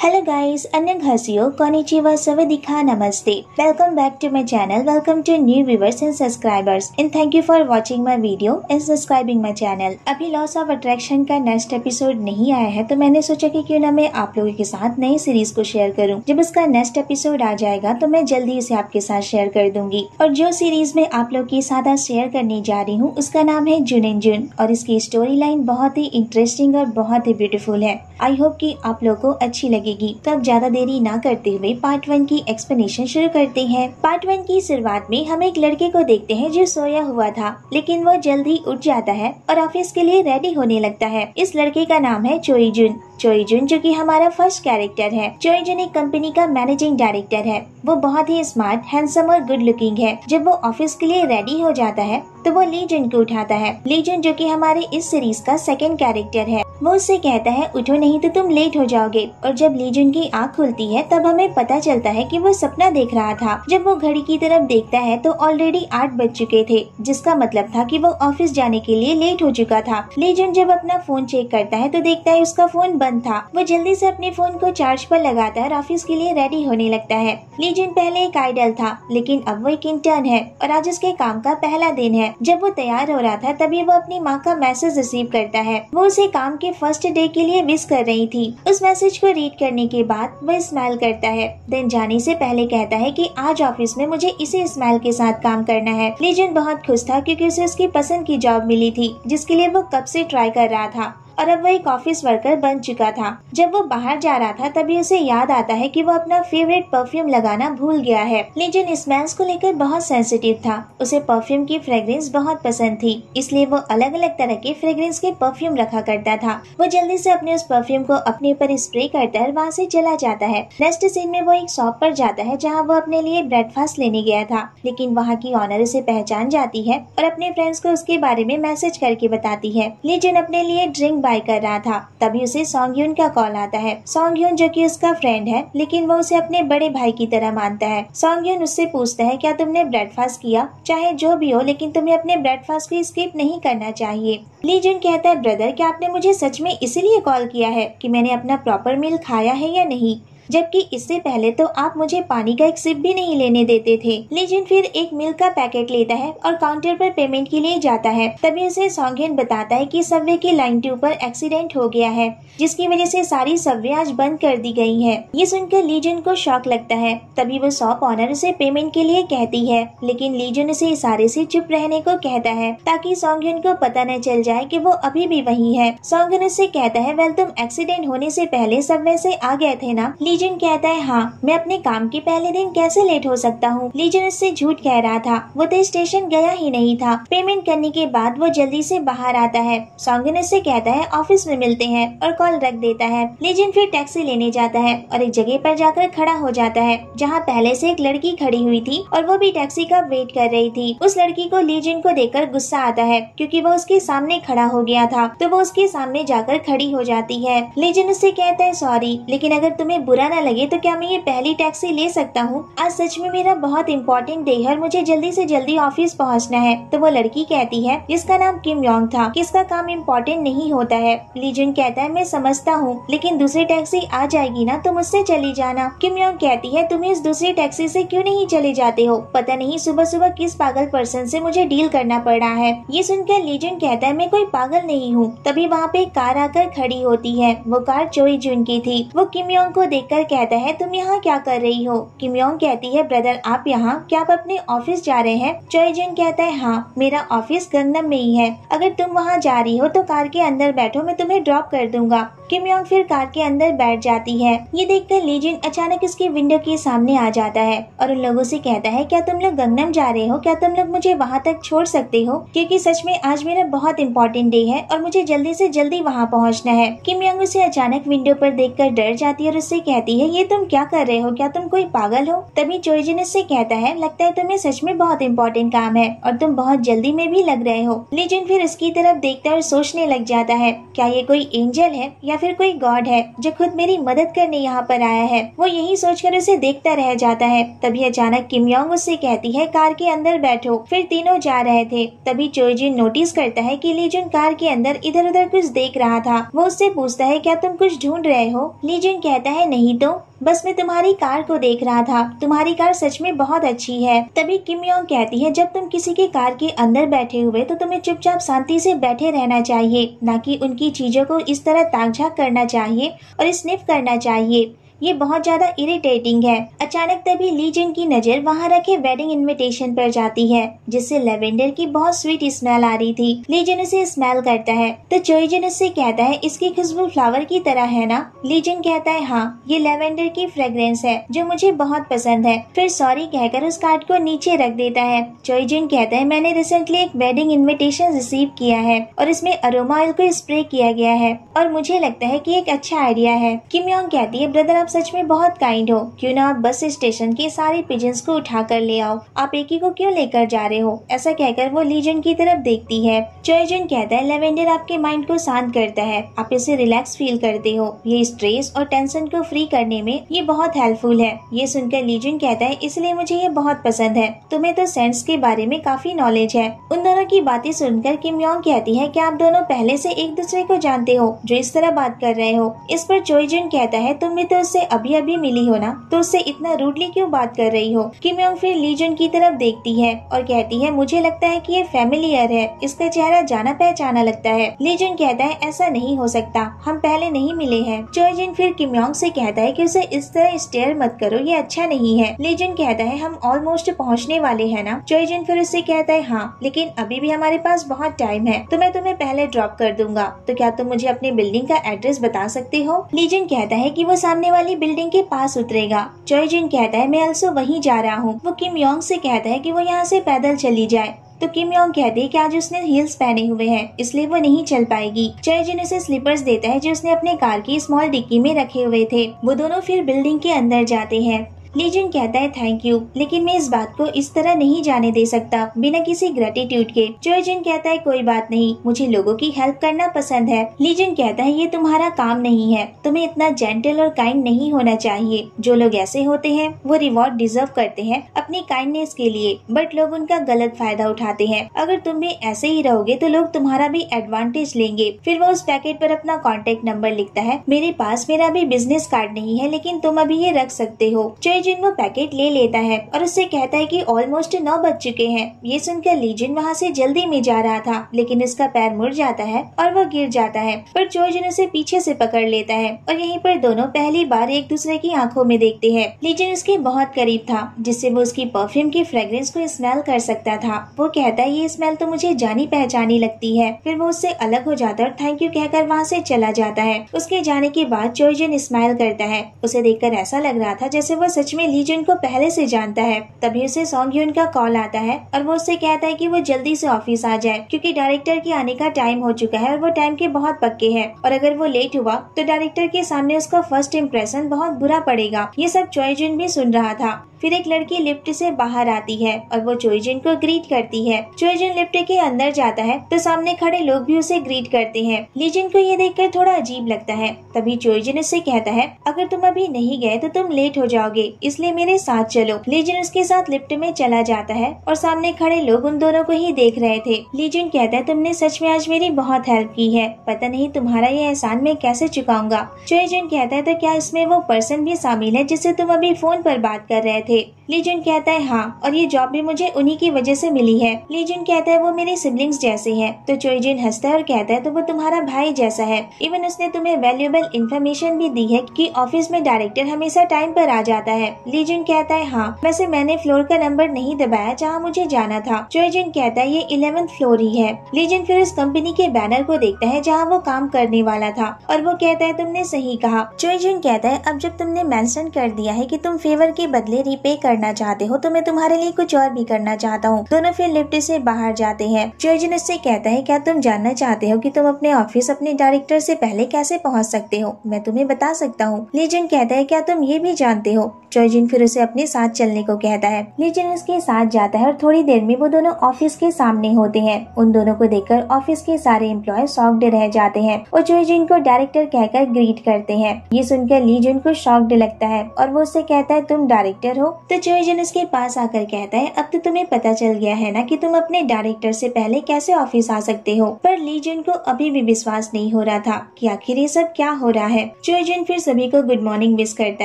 Hello guys, annyeonghaseyo, konnichiwa, sawadika, नमस्ते welcome back to my channel welcome to new viewers and subscribers And thank you for watching my video and subscribing my channel अभी law of attraction का next episode नहीं आया है तो मैंने सोचा कि क्यों ना मैं आप लोगों के साथ नई सीरीज़ को शेयर करूँ। जब उसका नेक्स्ट एपिसोड आ जाएगा तो मैं जल्दी इसे आपके साथ शेयर कर दूँगी। और जो सीरीज़ में आप लोग के साथ आज शेयर करने जा रही हूँ उसका नाम है जुन जुन और इसकी स्टोरी लाइन बहुत ही इंटरेस्टिंग और बहुत ही ब्यूटीफुल है। आई होप की आप लोग को अच्छी लगेगी। तो अब ज़्यादा देरी ना करते हुए पार्ट वन की एक्सप्लेनेशन शुरू करते हैं। पार्ट वन की शुरुआत में हम एक लड़के को देखते हैं जो सोया हुआ था, लेकिन वो ही उठ जाता है और ऑफ़िस के लिए रेडी होने लगता है। इस लड़के का नाम है चोई जुन। चोई जुन, जो कि हमारा फ़र्स्ट कैरेक्टर है। चोई जुन एक कंपनी का मैनेजिंग डायरेक्टर है। वो बहुत ही स्मार्ट हैंडसम और गुड लुकिंग है। जब वो ऑफ़िस के लिए रेडी हो जाता है तो वो ली जुन को उठाता है। ली जुन जो कि हमारे इस सीरीज़ का सेकंड कैरेक्टर है, वो उससे कहता है, उठो नहीं तो तुम लेट हो जाओगे। और जब ली जुन की आँख खुलती है, तब हमें पता चलता है कि वो सपना देख रहा था। जब वो घड़ी की तरफ़ देखता है तो ऑलरेडी आठ बज चुके थे, जिसका मतलब था कि वो ऑफ़िस जाने के लिए लेट हो चुका था। ली जुन जब अपना फ़ोन चेक करता है तो देखता है उसका फ़ोन बंद था। वो जल्दी से अपने फ़ोन को चार्ज पर लगाता और ऑफ़िस के लिए रेडी होने लगता है। ली जुन पहले एक आइडल था, लेकिन अब वो एक इंटर्न है और आज उसके काम का पहला दिन है। जब वो तैयार हो रहा था, तभी वो अपनी माँ का मैसेज रिसीव करता है। वो उसे काम के फ़र्स्ट डे के लिए मिस कर रही थी। उस मैसेज को रीड करने के बाद वो स्माइल करता है। देन जाने से पहले कहता है कि आज ऑफ़िस में मुझे इसी स्माइल के साथ काम करना है। लीजन बहुत खुश था क्योंकि उसे उसकी पसंद की जॉब मिली थी, जिसके लिए वो कब से ट्राई कर रहा था। और अब वो एक ऑफ़िस वर्कर बन चुका था। जब वो बाहर जा रहा था, तभी उसे याद आता है कि वो अपना फेवरेट परफ्यूम लगाना भूल गया है। लेकिन स्मेल्स को लेकर बहुत सेंसिटिव था। उसे परफ्यूम की फ्रेग्रेंस बहुत पसंद थी। इसलिए वो अलग अलग तरह के फ्रेग्रेंस के परफ्यूम रखा करता था। वो जल्दी से अपने उस परफ्यूम को अपने ऊपर स्प्रे करता है वहाँ से चला जाता है। नेक्स्ट सीन में वो एक शॉप पर जाता है, जहाँ वो अपने लिए ब्रेकफास्ट लेने गया था। लेकिन वहाँ की ऑनर उसे पहचान जाती है और अपने फ्रेंड्स को उसके बारे में मैसेज करके बताती है। लेकिन अपने लिए ड्रिंक बाय कर रहा था। तभी उसे सोंगयून का कॉल आता है। सोंगयून जो कि उसका फ्रेंड है, लेकिन वो उसे अपने बड़े भाई की तरह मानता है। सोंगयून उससे पूछता है, क्या तुमने ब्रेकफास्ट किया? चाहे जो भी हो, लेकिन तुम्हें अपने ब्रेकफास्ट को स्किप नहीं करना चाहिए। ली जुन कहता है ब्रदर क्या आपने मुझे सच में इसीलिए कॉल किया है कि मैंने अपना प्रॉपर मील खाया है या नहीं? जबकि इससे पहले तो आप मुझे पानी का एक सिप भी नहीं लेने देते थे। लेकिन फिर एक मिल्क का पैकेट लेता है और काउंटर पर पेमेंट के लिए जाता है। तभी उसे सौगेन बताता है कि सब्वे की लाइन के ऊपर एक्सीडेंट हो गया है, जिसकी वजह से सारी सब्वे आज बंद कर दी गई है। ये सुनकर लीजन को शौक लगता है। तभी वो शॉप ऑनर उसे पेमेंट के लिए कहती है, लेकिन लीजन उसे इशारे से चुप रहने को कहता है, ताकि सोंगन को पता न चल जाए कि वो अभी भी वही है। सोंगन उससे कहता है, वेल, तुम एक्सीडेंट होने से पहले सब्वे से आ गए थे ना? लीजन कहता है हाँ मैं अपने काम के पहले दिन कैसे लेट हो सकता हूँ? लीजन उससे झूठ कह रहा था। वो तो स्टेशन गया ही नहीं था। पेमेंट करने के बाद वो जल्दी से बाहर आता है। सोंगन उससे कहता है ऑफ़िस में मिलते हैं और कॉल रख देता है। लीजन फिर टैक्सी लेने जाता है और एक जगह पर जाकर खड़ा हो जाता है, जहाँ पहले से एक लड़की खड़ी हुई थी और वो भी टैक्सी का वेट कर रही थी। उस लड़की को लीजन को देखकर गुस्सा आता है, क्योंकि वो उसके सामने खड़ा हो गया था। तो वो उसके सामने जाकर खड़ी हो जाती है। लीजन उससे कहता है सॉरी लेकिन अगर तुम्हें बुरा न लगे तो क्या मैं ये पहली टैक्सी ले सकता हूँ? आज सच में मेरा बहुत इम्पोर्टेंट डे है और मुझे जल्दी से जल्दी ऑफ़िस पहुँचना है। तो वो लड़की कहती है, जिसका नाम किम योंग था, किसका काम इम्पोर्टेंट नहीं होता है? लीजन कहता है, मैं समझता हूँ, लेकिन दूसरी टैक्सी आ जाएगी ना तो मुझसे चली जाना। किम योंग कहती है, तुम इस दूसरी टैक्सी से क्यों नहीं चले जाते हो? पता नहीं सुबह सुबह किस पागल पर्सन से मुझे डील करना पड़ रहा है। ये सुनकर लीजन कहता है, मैं कोई पागल नहीं हूँ। तभी वहाँ पे कार आकर खड़ी होती है। वो कार चोई जुन की थी। वो किम योंग को देखकर कहता है, तुम यहाँ क्या कर रही हो? किम योंग कहती है, ब्रदर, आप यहाँ क्या आप अपने ऑफ़िस जा रहे हैं? चोई जिन कहता है हाँ मेरा ऑफ़िस गंगनम में ही है। अगर तुम वहाँ जा रही हो तो कार के अंदर बैठो, मैं तुम्हें ड्रॉप कर दूँगा। किम योंग फिर कार के अंदर बैठ जाती है। ये देखकर लीजिन अचानक उसकी विंडो के सामने आ जाता है और उन लोगों से कहता है, क्या तुम लोग गंगनम जा रहे हो? क्या तुम लोग मुझे वहाँ तक छोड़ सकते हो? क्योंकि सच में आज मेरा बहुत इंपॉर्टेंट डे है और मुझे जल्दी से जल्दी वहाँ पहुँचना है। किम योंग उसे अचानक विंडो पर देखकर डर जाती है और उससे कहती है, ये तुम क्या कर रहे हो? क्या तुम कोई पागल हो? तभी चोइजिन उससे कहता है, लगता है तुम्हें सच में बहुत इंपॉर्टेंट काम है और तुम बहुत जल्दी में भी लग रहे हो। लेकिन फिर उसकी तरफ़ देखता और सोचने लग जाता है, क्या ये कोई एंजल है? या फिर कोई गॉड है जो खुद मेरी मदद करने यहाँ पर आया है? वो यही सोचकर उसे देखता रह जाता है। तभी अचानक किम योंग उससे कहती है, कार के अंदर बैठो। फिर तीनों जा रहे थे। तभी चोरजिन नोटिस करता है की लीजुन कार के अंदर इधर उधर कुछ देख रहा था। वो उससे पूछता है, क्या तुम कुछ ढूंढ रहे हो? लीजुन कहता है, नहीं तो। बस मैं तुम्हारी कार को देख रहा था। तुम्हारी कार सच में बहुत अच्छी है। तभी किम योंग कहती है, जब तुम किसी की कार के अंदर बैठे हुए तो तुम्हें चुपचाप शांति से बैठे रहना चाहिए, न कि उनकी चीज़ों को इस तरह ताक झाक करना चाहिए और स्निफ करना चाहिए। ये बहुत ज़्यादा इरिटेटिंग है। अचानक तभी लीजन की नज़र वहाँ रखे वेडिंग इनविटेशन पर जाती है, जिससे लेवेंडर की बहुत स्वीट स्मेल आ रही थी। लीजन उसे स्मेल करता है। तो चोइजन उससे कहता है, इसकी खुशबू फ्लावर की तरह है ना? लीजन कहता है हाँ ये लेवेंडर की फ्रेग्रेंस है, जो मुझे बहुत पसंद है। फिर सॉरी कहकर उस कार्ड को नीचे रख देता है। चोइजन कहता है, मैंने रिसेंटली एक वेडिंग इन्विटेशन रिसीव किया है, और इसमें अरोमा ऑयल को स्प्रे किया गया है, और मुझे लगता है की एक अच्छा आइडिया है। किम योंग कहती है ब्रदर आप सच में बहुत काइंड हो। क्यों ना आप बस स्टेशन के सारे पिजन्स को उठा कर ले आओ। आप एक ही को क्यों लेकर जा रहे हो? ऐसा कहकर वो लीजन की तरफ़ देखती है। चोयजन कहता है लेवेंडर आपके माइंड को शांत करता है। आप इसे रिलैक्स फील करते हो। ये स्ट्रेस और टेंशन को फ्री करने में ये बहुत हेल्पफुल है। ये सुनकर लीजन कहता है, इसलिए मुझे ये बहुत पसंद है। तुम्हें तो सेंस के बारे में काफ़ी नॉलेज है। उन दोनों की बातें सुनकर किम योंग कहती है कि आप दोनों पहले से एक दूसरे को जानते हो, जो इस तरह बात कर रहे हो। इस पर चोइजन कहता है, तुम भी तो उससे अभी अभी मिली हो ना तो उससे इतना रूडली क्यों बात कर रही हो? किम योंग फिर लीजन की तरफ़ देखती है और कहती है, मुझे लगता है कि ये फैमिलियर है, इसका चेहरा जाना पहचाना लगता है। लीजन कहता है, ऐसा नहीं हो सकता, हम पहले नहीं मिले हैं। चोजिन फिर किम योंग से कहता है कि उसे इस तरह स्टेयर मत करो, ये अच्छा नहीं है। लीजन कहता है, हम ऑलमोस्ट पहुँचने वाले है ना? चोजिन फिर उससे कहता है हाँ लेकिन अभी भी हमारे पास बहुत टाइम है तो मैं तुम्हें पहले ड्रॉप कर दूँगा। तो क्या तुम मुझे अपने बिल्डिंग का एड्रेस बता सकते हो? लीजन कहता है की वो सामने वाली बिल्डिंग के पास उतरेगा। चोइजिन कहता है, मैं अल्सो वहीं जा रहा हूँ। वो किम योंग से कहता है कि वो यहाँ से पैदल चली जाए। तो किम योंग कहते हैं कि आज उसने हील्स पहने हुए हैं, इसलिए वो नहीं चल पाएगी। चोइजिन उसे स्लीपर्स देता है जो उसने अपने कार की स्मॉल डिक्की में रखे हुए थे। वो दोनों फिर बिल्डिंग के अंदर जाते हैं। लीजन कहता है थैंक यू लेकिन मैं इस बात को इस तरह नहीं जाने दे सकता, बिना किसी ग्रेटिट्यूड के। चोयजिन कहता है, कोई बात नहीं, मुझे लोगों की हेल्प करना पसंद है। लीजन कहता है, ये तुम्हारा काम नहीं है। तुम्हें इतना जेंटल और काइंड नहीं होना चाहिए। जो लोग ऐसे होते हैं, वो रिवॉर्ड डिजर्व करते हैं अपनी काइंडनेस के लिए। बट लोग उनका गलत फ़ायदा उठाते हैं। अगर तुम भी ऐसे ही रहोगे तो लोग तुम्हारा भी एडवांटेज लेंगे। फिर वो उस पैकेट पर अपना कॉन्टेक्ट नंबर लिखता है, मेरे पास मेरा भी बिज़नेस कार्ड नहीं है, लेकिन तुम अभी ये रख सकते हो। चोयजिन वो पैकेट ले लेता है और उससे कहता है कि ऑलमोस्ट नौ बज चुके हैं। ये सुनकर लीजिन वहाँ से जल्दी में जा रहा था, लेकिन उसका पैर मुड़ जाता है और वो गिर जाता है, पर चोयजिन उसे पीछे से पकड़ लेता है और यहीं पर दोनों पहली बार एक दूसरे की आँखों में देखते हैं। लीजिन उसके बहुत करीब था, जिससे वो उसकी परफ्यूम की फ्रेग्रेंस को स्मेल कर सकता था। वो कहता है, ये स्मेल तो मुझे जानी पहचानी लगती है। फिर वो उससे अलग हो जाता है और थैंक यू कहकर वहाँ से चला जाता है। उसके जाने के बाद चोयजिन स्माइल करता है। उसे देखकर ऐसा लग रहा था जैसे वो सच में लीजन को पहले से जानता है, तभी उसे सॉन्ग का कॉल आता है और वो उससे कहता है कि वो जल्दी से ऑफ़िस आ जाए, क्योंकि डायरेक्टर के आने का टाइम हो चुका है और वो टाइम के बहुत पक्के है। और अगर वो लेट हुआ तो डायरेक्टर के सामने उसका फ़र्स्ट इम्प्रेशन बहुत बुरा पड़ेगा। ये सब चोयजिन भी सुन रहा था। फिर एक लड़की लिफ्ट से बाहर आती है और वो चोइजिन को ग्रीट करती है। चोइजिन लिफ्ट के अंदर जाता है तो सामने खड़े लोग भी उसे ग्रीट करते हैं। लीजिन को ये देखकर थोड़ा अजीब लगता है। तभी चोइजिन उससे कहता है, अगर तुम अभी नहीं गए तो तुम लेट हो जाओगे। इसलिए मेरे साथ चलो। लीजिन उसके साथ लिफ्ट में चला जाता है और सामने खड़े लोग उन दोनों को ही देख रहे थे। लीजिन कहता है, तुमने सच में आज मेरी बहुत हेल्प की है। पता नहीं तुम्हारा ये एहसान मैं कैसे चुकाऊँगा? चोइजिन कहता है तो क्या इसमें वो पर्सन भी शामिल है जिससे तुम अभी फ़ोन पर बात कर रहे थे? लीजन कहता है हाँ और ये जॉब भी मुझे उन्हीं की वजह से मिली है। लीजन कहता है, वो मेरे सिबलिंग्स जैसे हैं। तो चोइजिन हंसता है और कहता है तो वो तुम्हारा भाई जैसा है। इवन उसने तुम्हें वैल्यूएबल इन्फॉर्मेशन भी दी है कि ऑफ़िस में डायरेक्टर हमेशा टाइम पर आ जाता है। लीजन कहता है हाँ वैसे मैंने फ्लोर का नंबर नहीं दबाया जहाँ मुझे जाना था। चोइजिन कहता है, ये इलेवेंथ फ्लोर ही है। लीजन फिर उस कंपनी के बैनर को देखता है जहाँ वो काम करने वाला था और वो कहता है, तुमने सही कहा। चोइजिन कहता है, अब जब तुमने मेंशन कर दिया है कि तुम फेवर के बदले रिपे करना चाहते हो तो मैं तुम्हारे लिए कुछ और भी करना चाहता हूँ। दोनों फिर लिफ्ट से बाहर जाते हैं। चोइजिन उससे कहता है, क्या तुम जानना चाहते हो कि तुम अपने ऑफ़िस अपने डायरेक्टर से पहले कैसे पहुँच सकते हो? मैं तुम्हें बता सकता हूँ। लीजन कहता है, क्या तुम ये भी जानते हो? चोइजिन फिर उसे अपने साथ चलने को कहता है। लीजिन उसके साथ जाता है और थोड़ी देर में वो दोनों ऑफ़िस के सामने होते हैं। उन दोनों को देखकर ऑफ़िस के सारे एम्प्लॉय सॉक्ड रह जाते हैं और चोइजिन को डायरेक्टर कहकर ग्रीट करते हैं। ये सुनकर लीजिन को शॉक्ड लगता है और वो उससे कहता है, तुम डायरेक्टर हो? तो चोइजिन उसके पास आकर कहता है, अब तो तुम्हें पता चल गया है ना कि तुम अपने डायरेक्टर से पहले कैसे ऑफ़िस आ सकते हो? पर लीजिन को अभी भी विश्वास नहीं हो रहा था कि आखिर ये सब क्या हो रहा है। चोइजिन फिर सभी को गुड मॉर्निंग विश करता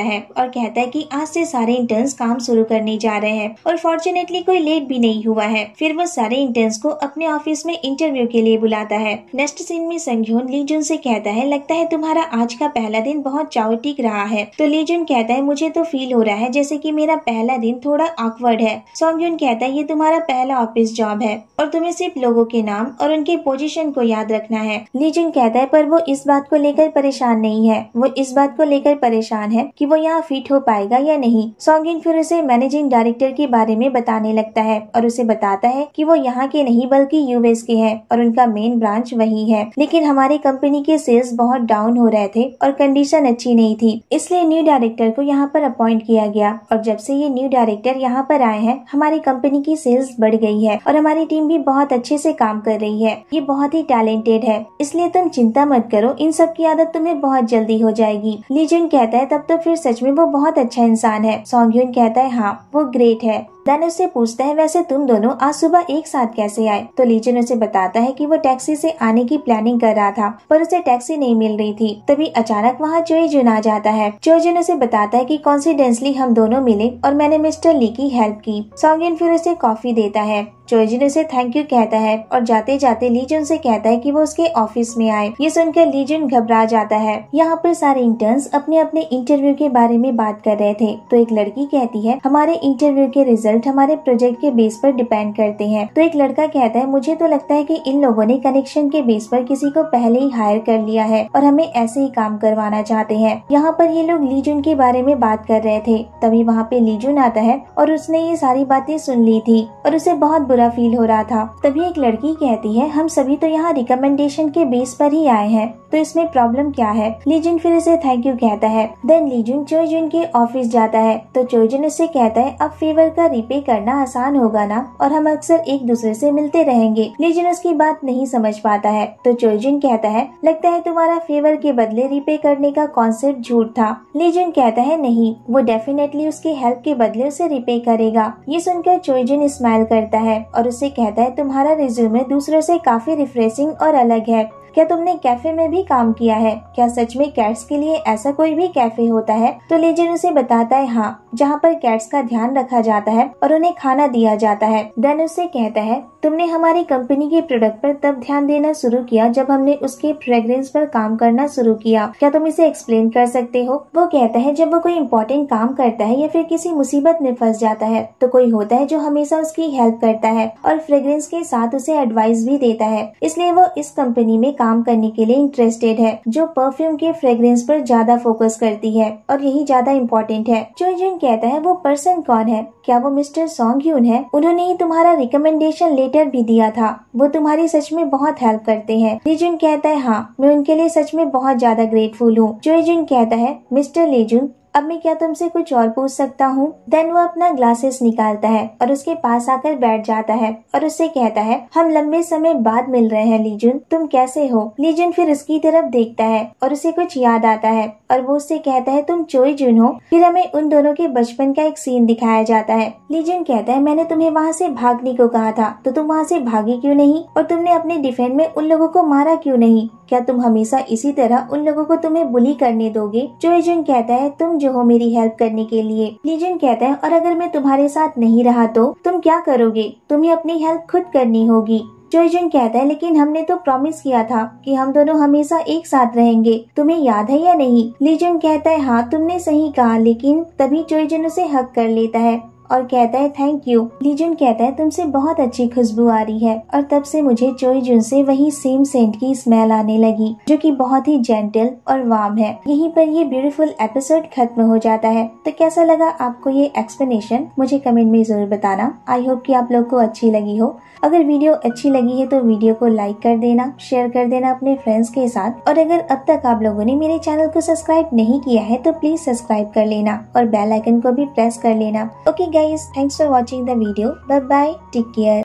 है और कहता है कि, आज से सारे इंटर्न्स काम शुरू करने जा रहे हैं और फॉर्चुनेटली कोई लेट भी नहीं हुआ है। फिर वो सारे इंटर्न्स को अपने ऑफ़िस में इंटरव्यू के लिए बुलाता है। नेक्स्ट सीन में संघ्योन लीजुन से कहता है, लगता है तुम्हारा आज का पहला दिन बहुत चाउटिक रहा है। तो लीजुन कहता है, मुझे तो फील हो रहा है जैसे की मेरा पहला दिन थोड़ा ऑकवर्ड है। सोंग्युन कहता है, ये तुम्हारा पहला ऑफ़िस जॉब है और तुम्हें सिर्फ़ लोगों के नाम और उनके पोजीशन को याद रखना है। लीजुन कहता है, पर वो इस बात को लेकर परेशान नहीं है। वो इस बात को लेकर परेशान है कि वो यहाँ फिट हो पाएगा या नहीं? सोंगिन फिर उसे मैनेजिंग डायरेक्टर के बारे में बताने लगता है और उसे बताता है कि वो यहाँ के नहीं बल्कि यूएस के हैं और उनका मेन ब्रांच वही है। लेकिन हमारी कंपनी के सेल्स बहुत डाउन हो रहे थे और कंडीशन अच्छी नहीं थी। इसलिए न्यू डायरेक्टर को यहाँ पर अपॉइंट किया गया और जब से ये न्यू डायरेक्टर यहाँ पर आए हैं, हमारी कंपनी की सेल्स बढ़ गई है और हमारी टीम भी बहुत अच्छे से काम कर रही है। ये बहुत ही टैलेंटेड है। इसलिए तुम चिंता मत करो। इन सब की आदत तुम्हें बहुत जल्दी हो जाएगी। लीजन कहता है, तब तो फिर सच में वो बहुत अच्छा इंसान है। सोंग्यून कहता है हाँ वो ग्रेट है। देन उससे पूछता है, वैसे तुम दोनों आज सुबह एक साथ कैसे आए? तो लीजन उसे बताता है कि वो टैक्सी से आने की प्लानिंग कर रहा था, पर उसे टैक्सी नहीं मिल रही थी। तभी अचानक वहाँ चोईजुन आ जाता है। चोईजुन उसे बताता है कि कॉन्सिडेंसली हम दोनों मिले और मैंने मिस्टर ली की हेल्प की। सॉन्गिन फिर उसे कॉफ़ी देता है। चोइजिन उसे थैंक यू कहता है और जाते जाते लीजन से कहता है कि वो उसके ऑफ़िस में आए। ये सुनकर लीजन घबरा जाता है। यहाँ पर सारे इंटर्न्स अपने अपने इंटरव्यू के बारे में बात कर रहे थे। तो एक लड़की कहती है, हमारे इंटरव्यू के रिज़ल्ट हमारे प्रोजेक्ट के बेस पर डिपेंड करते हैं। तो एक लड़का कहता है, मुझे तो लगता है की इन लोगों ने कनेक्शन के बेस पर किसी को पहले ही हायर कर लिया है और हमें ऐसे ही काम करवाना चाहते है। यहाँ पर ये लोग लीजुन के बारे में बात कर रहे थे। तभी वहाँ पे लीजुन आता है और उसने ये सारी बातें सुन ली थी और उसे बहुत बुरा फील हो रहा था। तभी एक लड़की कहती है, हम सभी तो यहाँ रिकमेंडेशन के बेस पर ही आए हैं। तो इसमें प्रॉब्लम क्या है? लीजुन फिर इसे थैंक यू कहता है। देन लीजुन चोजुन के ऑफ़िस जाता है। तो चोजुन उससे कहता है, अब फेवर का रिपे करना आसान होगा ना? और हम अक्सर एक दूसरे से मिलते रहेंगे लीजुन उसकी बात नहीं समझ पाता है। तो चोजुन कहता है, लगता है तुम्हारा फेवर के बदले रिपे करने का कॉन्सेप्ट झूठ था लीजुन कहता है, नहीं, वो डेफिनेटली उसकी हेल्प के बदले उसे रिपे करेगा। ये सुनकर चोजुन स्माइल करता है। और उसे कहता है तुम्हारा रिज्यूमे दूसरों से काफ़ी रिफ्रेशिंग और अलग है। क्या तुमने कैफ़े में भी काम किया है? क्या सच में कैट्स के लिए ऐसा कोई भी कैफ़े होता है? तो लेजेंड उसे बताता है हाँ जहाँ पर कैट्स का ध्यान रखा जाता है और उन्हें खाना दिया जाता है। देन उसे कहता है, तुमने हमारी कंपनी के प्रोडक्ट पर तब ध्यान देना शुरू किया जब हमने उसके फ्रेग्रेंस पर काम करना शुरू किया। क्या तुम इसे एक्सप्लेन कर सकते हो? वो कहता है, जब वो कोई इम्पोर्टेंट काम करता है या फिर किसी मुसीबत में फंस जाता है तो कोई होता है जो हमेशा उसकी हेल्प करता है और फ्रेग्रेंस के साथ उसे एडवाइस भी देता है। इसलिए वो इस कंपनी में काम करने के लिए इंटरेस्टेड है, जो परफ्यूम के फ्रेग्रेंस पर ज़्यादा फोकस करती है और यही ज़्यादा इम्पोर्टेंट है। जो जिन कहता है, वो पर्सन कौन है? क्या वो मिस्टर सॉन्ग यून है? उन्होंने ही तुम्हारा रिकमेंडेशन लेटर भी दिया था। वो तुम्हारी सच में बहुत हेल्प करते हैं। लीजुन कहता है हाँ मैं उनके लिए सच में बहुत ज़्यादा ग्रेटफुल हूँ। जो कहता है मिस्टर लेजुन अब मैं क्या तुमसे कुछ और पूछ सकता हूँ? देन वो अपना ग्लासेस निकालता है और उसके पास आकर बैठ जाता है और उससे कहता है, हम लंबे समय बाद मिल रहे हैं, लीजुन। तुम कैसे हो? लीजुन फिर उसकी तरफ़ देखता है और उसे कुछ याद आता है और वो उससे कहता है, तुम चोई जुन हो? फिर हमें उन दोनों के बचपन का एक सीन दिखाया जाता है। लीजन कहता है, मैंने तुम्हें वहाँ से भागने को कहा था तो तुम वहाँ से भागी क्यों नहीं? और तुमने अपने डिफेंड में उन लोगों को मारा क्यों नहीं? क्या तुम हमेशा इसी तरह उन लोगों को तुम्हें बुली करने दोगे? चोईजुन कहता है, तुम जो हो मेरी हेल्प करने के लिए। लीजन कहता है, और अगर मैं तुम्हारे साथ नहीं रहा तो? तुम क्या करोगे? तुम्हें अपनी हेल्प खुद करनी होगी। चोईजुन कहता है, लेकिन हमने तो प्रॉमिस किया था कि हम दोनों हमेशा एक साथ रहेंगे। तुम्हें याद है या नहीं? लीजुन कहता है हाँ तुमने सही कहा, लेकिन तभी चोईजुन उसे हक कर लेता है। और कहता है थैंक यू लीजुन कहता है, तुमसे बहुत अच्छी खुशबू आ रही है। और तब से मुझे चोई जुन से वही सेम सेंट की स्मेल आने लगी, जो कि बहुत ही जेंटल और वार्म है। यहीं पर ये ब्यूटीफुल एपिसोड खत्म हो जाता है। तो कैसा लगा आपको ये एक्सप्लेनेशन मुझे कमेंट में ज़रूर बताना। आई होप कि आप लोग को अच्छी लगी हो। अगर वीडियो अच्छी लगी है तो वीडियो को लाइक कर देना शेयर कर देना अपने फ्रेंड्स के साथ। और अगर अब तक आप लोगों ने मेरे चैनल को सब्सक्राइब नहीं किया है तो प्लीज़ सब्सक्राइब कर लेना और बेल आइकन को भी प्रेस कर लेना। Okay guys, thanks for watching the video. Bye bye, take care.